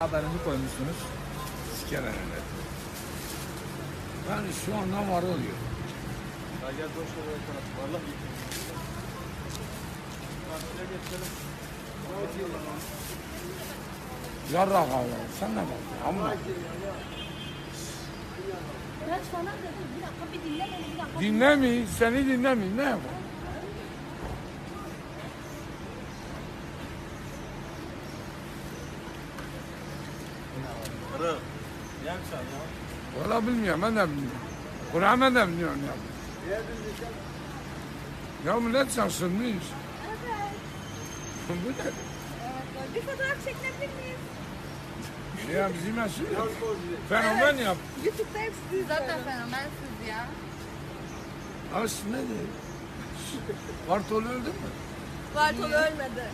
Haberinizi koymuşsunuz. Sikeler evet. Yani şu anda var oluyor. Ya gel boş ver o taraf. Valla iyi. Karşıya geçelim. Yarra kavga. Sen ne bak? Ama Biraz falan dedim. Bir dakika bir dinle beni bir dakika. dinlemeyin, seni dinlemeyin. Ne yapalım? Kırık. Yem sen ya. Valla bilmiyorum, ben de bilmiyorum. Kur'an ben de bilmiyorum ya. Ya millet. Evet. Bu ne? Evet. Bir fotoğraf çekilebilir miyiz? Ya bizim meşhur. Fenomen yap. YouTube'da hepsi zaten fenomensiz ya. Aslında ne? Bartol öldü mü? Bartol ölmedi.